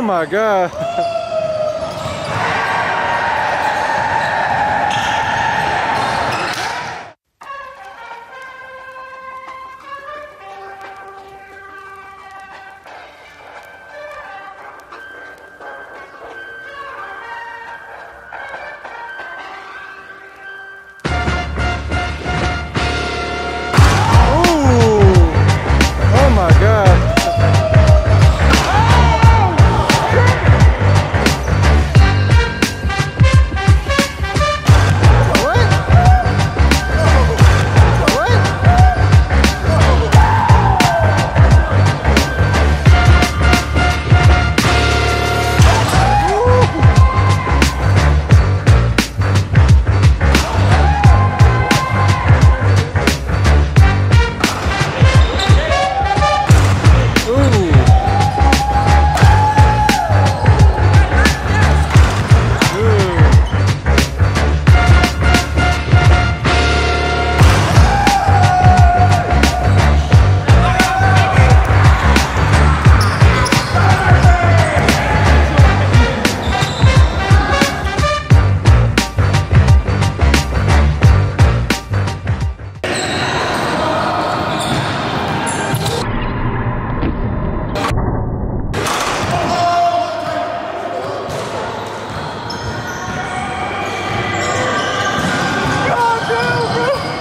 Oh my God.